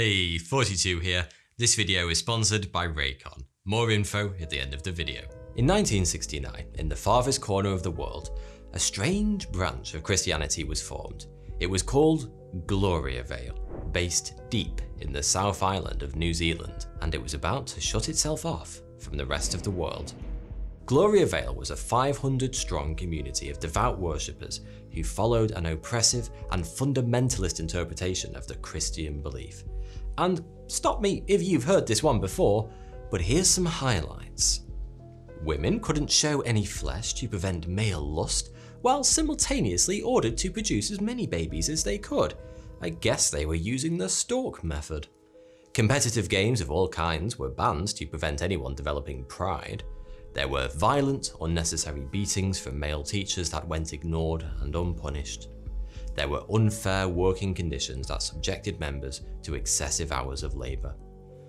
Hey, Thoughty2 here. This video is sponsored by Raycon. More info at the end of the video. In 1969, in the farthest corner of the world, a strange branch of Christianity was formed. It was called Gloriavale, based deep in the South Island of New Zealand, and it was about to shut itself off from the rest of the world. Gloriavale was a 500 strong community of devout worshippers who followed an oppressive and fundamentalist interpretation of the Christian belief. And stop me if you've heard this one before, but here's some highlights. Women couldn't show any flesh to prevent male lust, while simultaneously ordered to produce as many babies as they could. I guess they were using the stork method. Competitive games of all kinds were banned to prevent anyone developing pride. There were violent, unnecessary beatings from male teachers that went ignored and unpunished. There were unfair working conditions that subjected members to excessive hours of labour.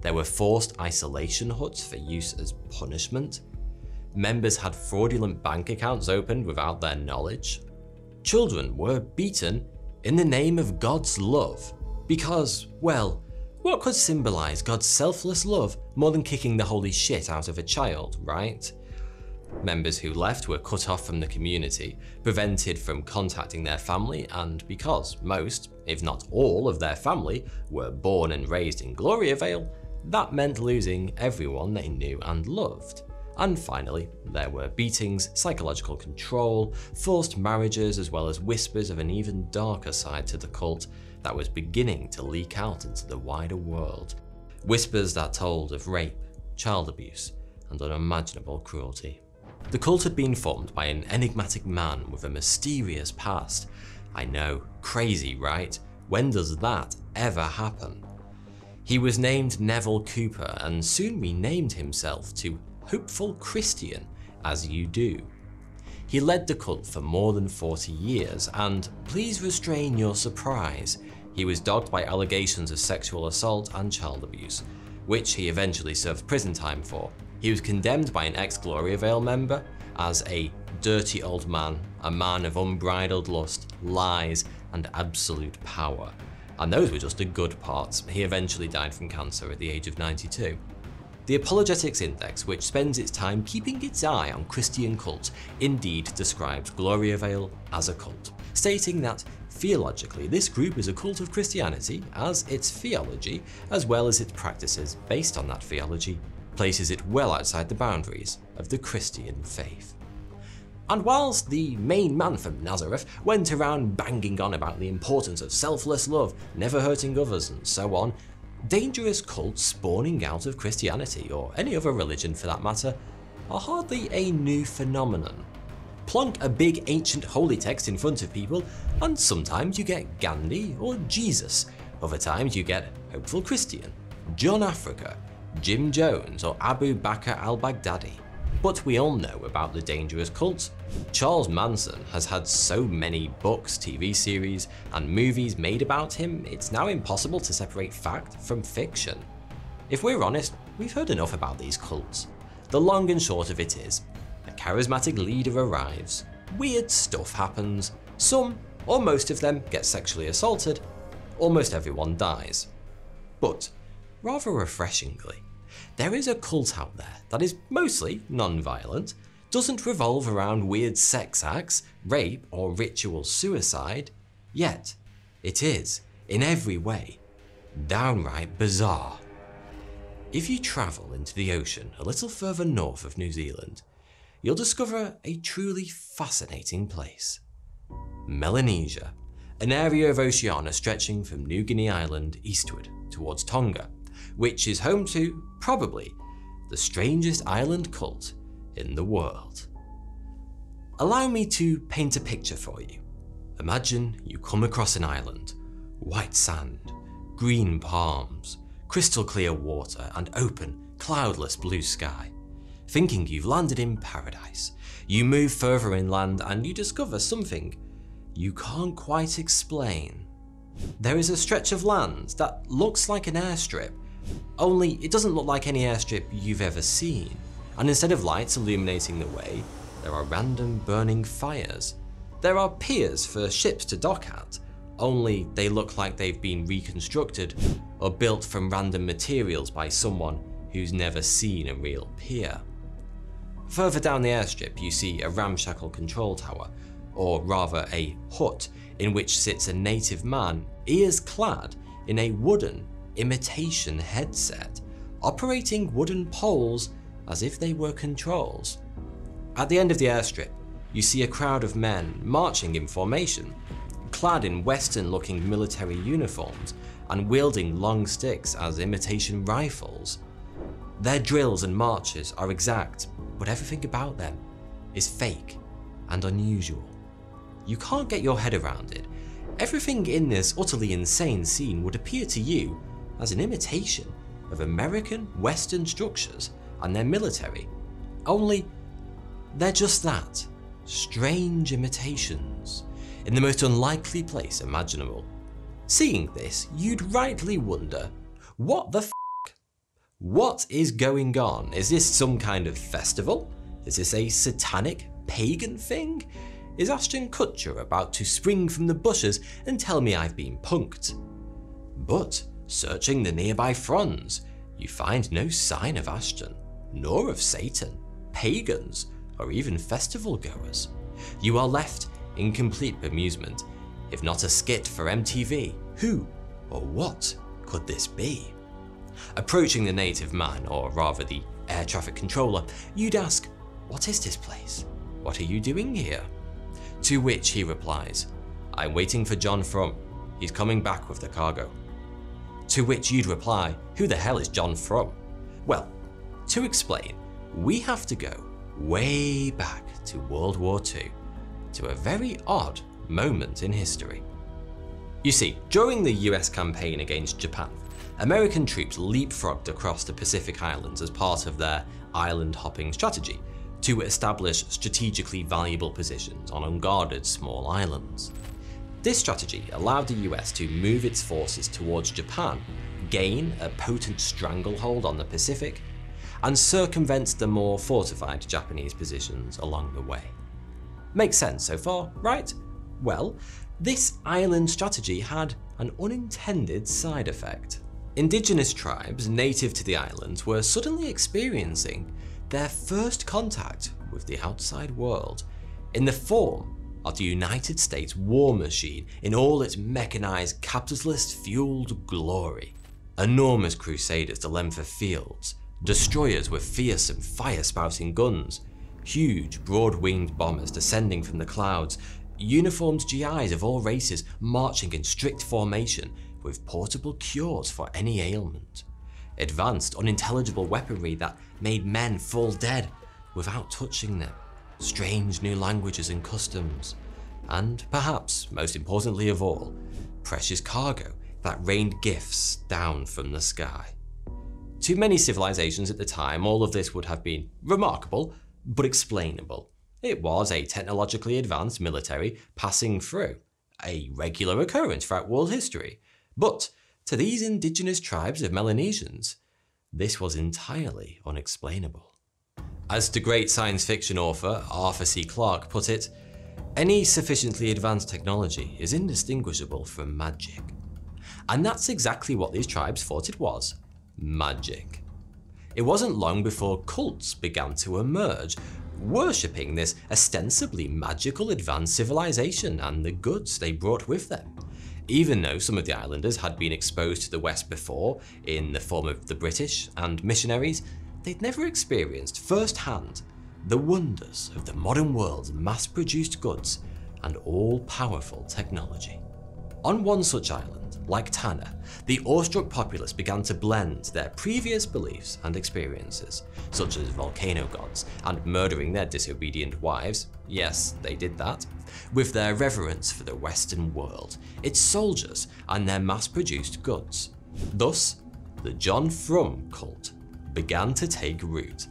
There were forced isolation huts for use as punishment. Members had fraudulent bank accounts opened without their knowledge. Children were beaten in the name of God's love because, well, what could symbolise God's selfless love more than kicking the holy shit out of a child, right? Members who left were cut off from the community, prevented from contacting their family, and because most, if not all, of their family were born and raised in Gloriavale, that meant losing everyone they knew and loved. And finally, there were beatings, psychological control, forced marriages, as well as whispers of an even darker side to the cult that was beginning to leak out into the wider world. Whispers that told of rape, child abuse, and unimaginable cruelty. The cult had been formed by an enigmatic man with a mysterious past. I know, crazy, right? When does that ever happen? He was named Neville Cooper and soon renamed himself to Hopeful Christian, as you do. He led the cult for more than 40 years, and please restrain your surprise, he was dogged by allegations of sexual assault and child abuse, which he eventually served prison time for. He was condemned by an ex-Gloriavale member as a dirty old man, a man of unbridled lust, lies, and absolute power. And those were just the good parts. He eventually died from cancer at the age of 92. The Apologetics Index, which spends its time keeping its eye on Christian cults, indeed describes Gloriavale as a cult, stating that theologically this group is a cult of Christianity as its theology, as well as its practices based on that theology, places it well outside the boundaries of the Christian faith. And whilst the main man from Nazareth went around banging on about the importance of selfless love, never hurting others, and so on, dangerous cults spawning out of Christianity, or any other religion for that matter, are hardly a new phenomenon. Plonk a big ancient holy text in front of people, and sometimes you get Gandhi or Jesus, other times you get Hopeful Christian, John Africa, Jim Jones, or Abu Bakr al Baghdadi. But we all know about the dangerous cult. Charles Manson has had so many books, TV series, and movies made about him, it's now impossible to separate fact from fiction. If we're honest, we've heard enough about these cults. The long and short of it is, a charismatic leader arrives, weird stuff happens, some or most of them get sexually assaulted, almost everyone dies. But, rather refreshingly, there is a cult out there that is mostly non-violent, doesn't revolve around weird sex acts, rape or ritual suicide, yet it is, in every way, downright bizarre. If you travel into the ocean a little further north of New Zealand, you'll discover a truly fascinating place. Melanesia, an area of Oceania stretching from New Guinea Island eastward towards Tonga, which is home to, probably, the strangest island cult in the world. Allow me to paint a picture for you. Imagine you come across an island, white sand, green palms, crystal clear water, and open, cloudless blue sky. Thinking you've landed in paradise, you move further inland and you discover something you can't quite explain. There is a stretch of land that looks like an airstrip, only it doesn't look like any airstrip you've ever seen. And instead of lights illuminating the way, there are random burning fires. There are piers for ships to dock at, only they look like they've been reconstructed or built from random materials by someone who's never seen a real pier. Further down the airstrip, you see a ramshackle control tower, or rather a hut, in which sits a native man, ears clad in a wooden imitation headset, operating wooden poles as if they were controls. At the end of the airstrip, you see a crowd of men marching in formation, clad in Western looking military uniforms and wielding long sticks as imitation rifles. Their drills and marches are exact, but everything about them is fake and unusual. You can't get your head around it. Everything in this utterly insane scene would appear to you as an imitation of American Western structures and their military. Only, they're just that strange imitations in the most unlikely place imaginable. Seeing this, you'd rightly wonder what the f? What is going on? Is this some kind of festival? Is this a satanic, pagan thing? Is Ashton Kutcher about to spring from the bushes and tell me I've been punked? But, searching the nearby fronds, you find no sign of Ashton, nor of Satan, pagans, or even festival goers. You are left in complete bemusement. If not a skit for MTV, who or what could this be? Approaching the native man, or rather the air traffic controller, you'd ask, What is this place? What are you doing here? To which he replies, I'm waiting for John Frum. He's coming back with the cargo. To which you'd reply, Who the hell is John Frum? Well, to explain, we have to go way back to World War II, to a very odd moment in history. You see, during the US campaign against Japan, American troops leapfrogged across the Pacific Islands as part of their island hopping strategy to establish strategically valuable positions on unguarded small islands. This strategy allowed the US to move its forces towards Japan, gain a potent stranglehold on the Pacific, and circumvent the more fortified Japanese positions along the way. Makes sense so far, right? Well, this island strategy had an unintended side effect. Indigenous tribes native to the islands were suddenly experiencing their first contact with the outside world in the form of the United States war machine in all its mechanized capitalist fueled glory. Enormous crusaders the length of fields, destroyers with fearsome fire spouting guns, huge broad winged bombers descending from the clouds, uniformed GIs of all races marching in strict formation with portable cures for any ailment, advanced unintelligible weaponry that made men fall dead without touching them, strange new languages and customs, and perhaps most importantly of all, precious cargo that rained gifts down from the sky. To many civilizations at the time, all of this would have been remarkable, but explainable. It was a technologically advanced military passing through, a regular occurrence throughout world history. But to these indigenous tribes of Melanesians, this was entirely unexplainable. As the great science fiction author Arthur C. Clarke put it, any sufficiently advanced technology is indistinguishable from magic. And that's exactly what these tribes thought it was magic. It wasn't long before cults began to emerge, worshipping this ostensibly magical advanced civilization and the goods they brought with them. Even though some of the islanders had been exposed to the West before, in the form of the British and missionaries, they'd never experienced firsthand the wonders of the modern world's mass produced goods and all powerful technology. On one such island, like Tanna, the awestruck populace began to blend their previous beliefs and experiences, such as volcano gods and murdering their disobedient wives, yes, they did that, with their reverence for the Western world, its soldiers, and their mass produced goods. Thus, the John Frum cult began to take root.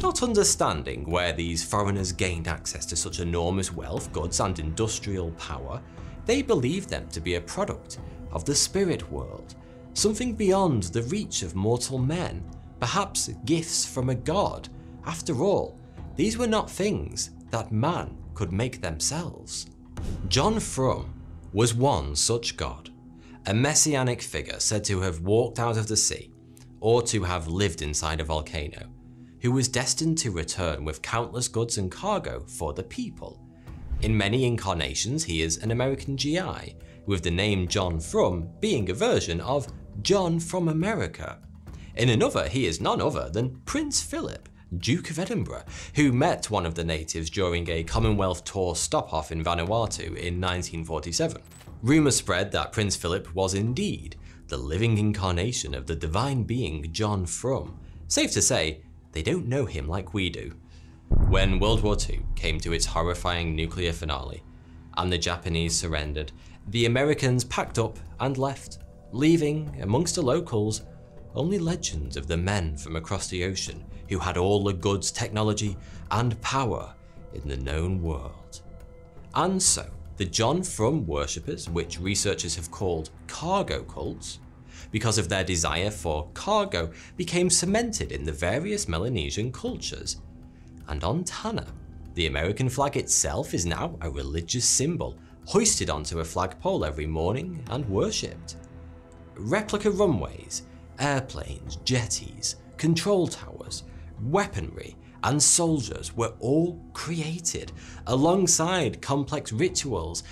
Not understanding where these foreigners gained access to such enormous wealth, goods, and industrial power, they believed them to be a product of the spirit world, something beyond the reach of mortal men, perhaps gifts from a god. After all, these were not things that man could make themselves. John Frum was one such god, a messianic figure said to have walked out of the sea, or to have lived inside a volcano, who was destined to return with countless goods and cargo for the people. In many incarnations, he is an American GI, with the name John Frum being a version of John from America. In another, he is none other than Prince Philip, Duke of Edinburgh, who met one of the natives during a Commonwealth tour stop-off in Vanuatu in 1947. Rumours spread that Prince Philip was indeed the living incarnation of the divine being John Frum. Safe to say, they don't know him like we do. When World War II came to its horrifying nuclear finale, and the Japanese surrendered, the Americans packed up and left, leaving, amongst the locals, only legends of the men from across the ocean who had all the goods, technology, and power in the known world. And so, the John Frum worshippers, which researchers have called cargo cults, because of their desire for cargo, became cemented in the various Melanesian cultures. And on Tanna, the American flag itself is now a religious symbol, hoisted onto a flagpole every morning and worshipped. Replica runways, airplanes, jetties, control towers, weaponry, and soldiers were all created alongside complex rituals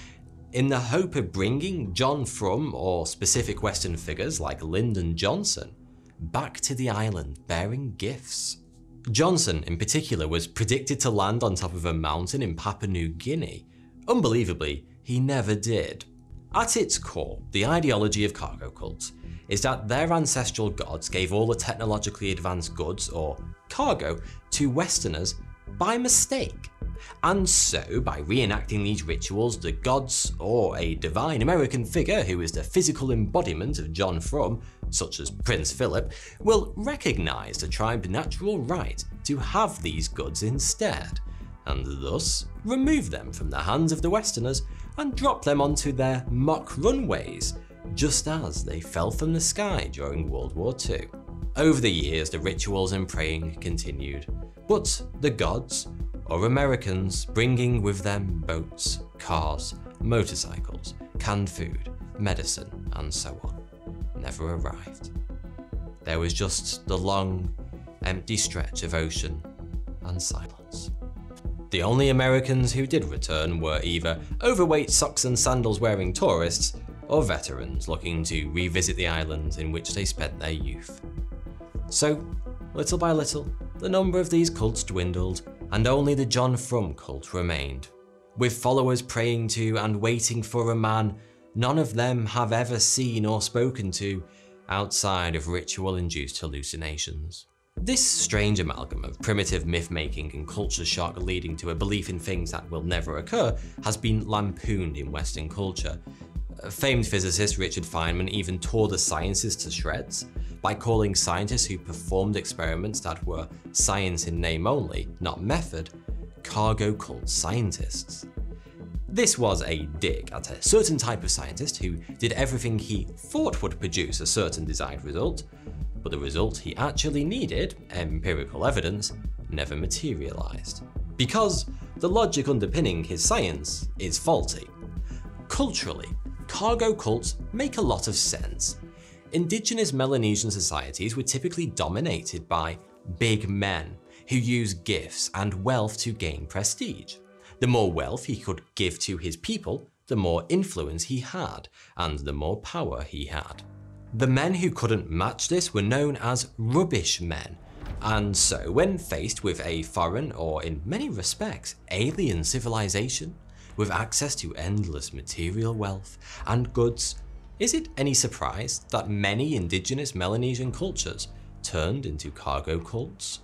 in the hope of bringing John Frum or specific Western figures like Lyndon Johnson back to the island bearing gifts. Johnson, in particular, was predicted to land on top of a mountain in Papua New Guinea. Unbelievably, he never did. At its core, the ideology of cargo cults is that their ancestral gods gave all the technologically advanced goods, or cargo, to Westerners by mistake. And so, by reenacting these rituals, the gods, or a divine American figure who is the physical embodiment of John Frum, such as Prince Philip, will recognise the tribe's natural right to have these goods instead, and thus remove them from the hands of the Westerners and drop them onto their mock runways, just as they fell from the sky during World War II. Over the years, the rituals and praying continued, but the gods, or Americans bringing with them boats, cars, motorcycles, canned food, medicine, and so on, never arrived. There was just the long, empty stretch of ocean and silence. The only Americans who did return were either overweight socks and sandals wearing tourists, or veterans looking to revisit the islands in which they spent their youth. So, little by little, the number of these cults dwindled, and only the John Frum cult remained, with followers praying to and waiting for a man none of them have ever seen or spoken to outside of ritual induced hallucinations. This strange amalgam of primitive myth making and culture shock leading to a belief in things that will never occur has been lampooned in Western culture. Uh, famed physicist Richard Feynman even tore the sciences to shreds by calling scientists who performed experiments that were science in name only, not method, cargo cult scientists. This was a dig at a certain type of scientist who did everything he thought would produce a certain desired result, but the result he actually needed, empirical evidence, never materialized. Because the logic underpinning his science is faulty. Culturally, cargo cults make a lot of sense. Indigenous Melanesian societies were typically dominated by big men who use gifts and wealth to gain prestige. The more wealth he could give to his people, the more influence he had, and the more power he had. The men who couldn't match this were known as rubbish men, and so when faced with a foreign or in many respects alien civilization, with access to endless material wealth and goods, is it any surprise that many indigenous Melanesian cultures turned into cargo cults?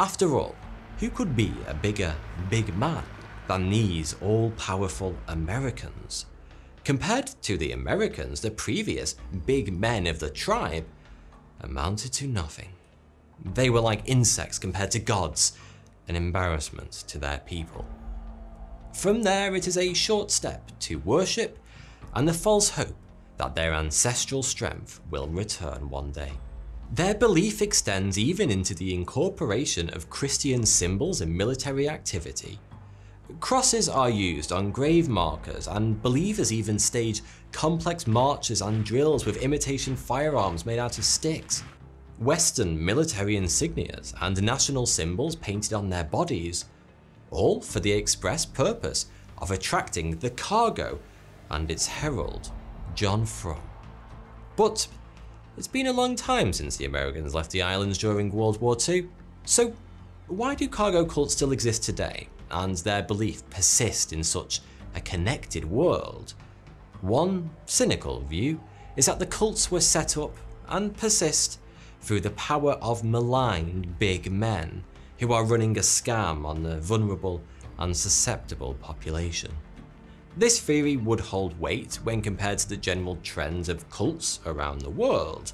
After all, who could be a bigger big man than these all-powerful Americans. Compared to the Americans, the previous big men of the tribe amounted to nothing. They were like insects compared to gods, an embarrassment to their people. From there, it is a short step to worship and the false hope that their ancestral strength will return one day. Their belief extends even into the incorporation of Christian symbols in military activity Crosses are used on grave markers, and believers even stage complex marches and drills with imitation firearms made out of sticks. Western military insignias and national symbols painted on their bodies, all for the express purpose of attracting the cargo and its herald, John Frum. But it's been a long time since the Americans left the islands during World War II, so why do cargo cults still exist today, and their belief persist in such a connected world? One cynical view is that the cults were set up and persist through the power of maligned big men who are running a scam on the vulnerable and susceptible population. This theory would hold weight when compared to the general trends of cults around the world,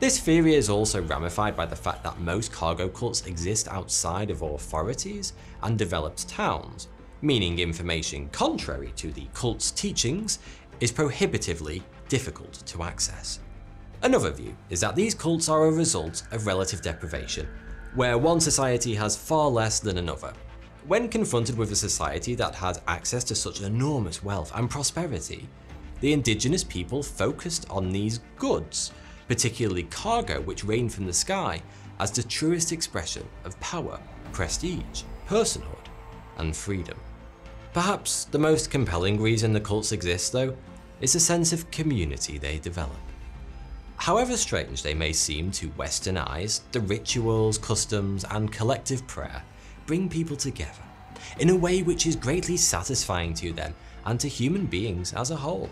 this theory is also ramified by the fact that most cargo cults exist outside of authorities and developed towns, meaning information contrary to the cult's teachings is prohibitively difficult to access. Another view is that these cults are a result of relative deprivation, where one society has far less than another. When confronted with a society that had access to such enormous wealth and prosperity, the indigenous people focused on these goods, particularly cargo which rained from the sky, as the truest expression of power, prestige, personhood, and freedom. Perhaps the most compelling reason the cults exist, though, is the sense of community they develop. However strange they may seem to Western eyes, the rituals, customs, and collective prayer bring people together in a way which is greatly satisfying to them and to human beings as a whole.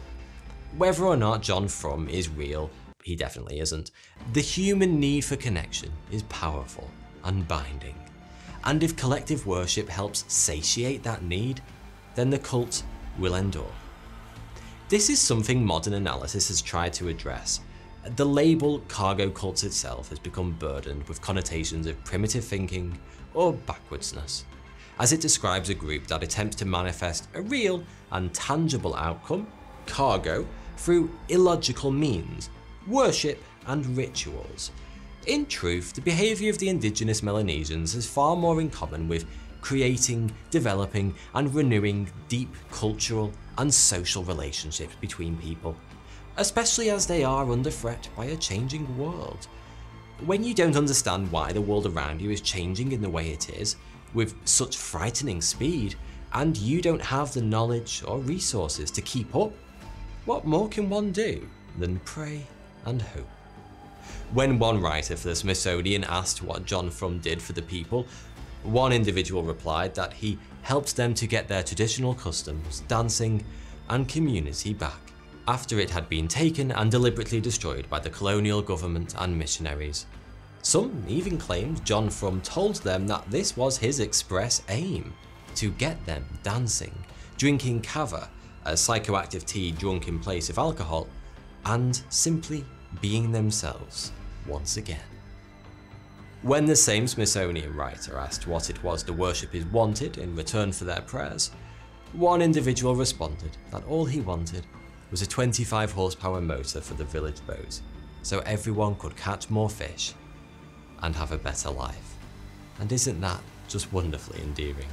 Whether or not John Frum is real he definitely isn't. The human need for connection is powerful and binding. And if collective worship helps satiate that need, then the cult will endure. This is something modern analysis has tried to address. The label cargo cults itself has become burdened with connotations of primitive thinking or backwardsness, as it describes a group that attempts to manifest a real and tangible outcome, cargo, through illogical means worship, and rituals. In truth, the behaviour of the indigenous Melanesians has far more in common with creating, developing, and renewing deep cultural and social relationships between people, especially as they are under threat by a changing world. When you don't understand why the world around you is changing in the way it is, with such frightening speed, and you don't have the knowledge or resources to keep up, what more can one do than pray and hope. When one writer for the Smithsonian asked what John Frum did for the people, one individual replied that he helped them to get their traditional customs, dancing, and community back after it had been taken and deliberately destroyed by the colonial government and missionaries. Some even claimed John Frum told them that this was his express aim to get them dancing, drinking kava, a psychoactive tea drunk in place of alcohol, and simply being themselves once again. When the same Smithsonian writer asked what it was the worshippers wanted in return for their prayers, one individual responded that all he wanted was a 25 horsepower motor for the village boat, so everyone could catch more fish and have a better life. And isn't that just wonderfully endearing?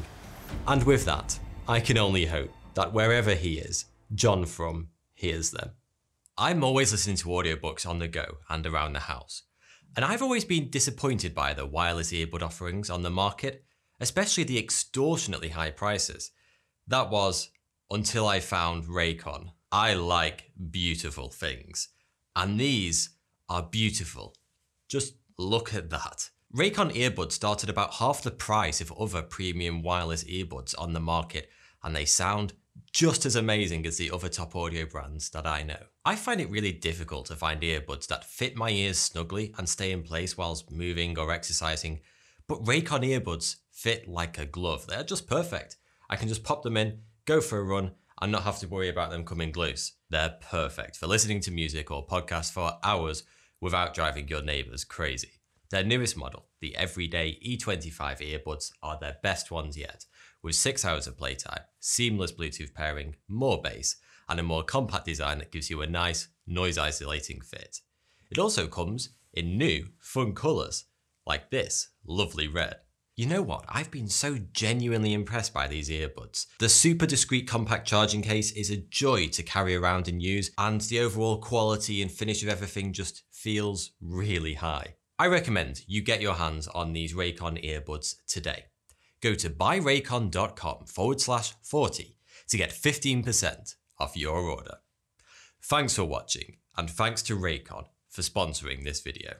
And with that, I can only hope that wherever he is, John Frum hears them. I'm always listening to audiobooks on the go and around the house, and I've always been disappointed by the wireless earbud offerings on the market, especially the extortionately high prices. That was until I found Raycon. I like beautiful things, and these are beautiful. Just look at that. Raycon earbuds started about half the price of other premium wireless earbuds on the market, and they sound just as amazing as the other top audio brands that I know. I find it really difficult to find earbuds that fit my ears snugly and stay in place whilst moving or exercising, but Raycon earbuds fit like a glove. They're just perfect. I can just pop them in, go for a run, and not have to worry about them coming loose. They're perfect for listening to music or podcasts for hours without driving your neighbours crazy. Their newest model, the Everyday E25 earbuds, are their best ones yet, with 6 hours of playtime, seamless Bluetooth pairing, more bass, and a more compact design that gives you a nice, noise isolating fit. It also comes in new, fun colours, like this lovely red. You know what? I've been so genuinely impressed by these earbuds. The super discreet compact charging case is a joy to carry around and use, and the overall quality and finish of everything just feels really high. I recommend you get your hands on these Raycon earbuds today. Go to buyraycon.com forward slash thoughty to get 15% off your order. Thanks for watching, and thanks to Raycon for sponsoring this video.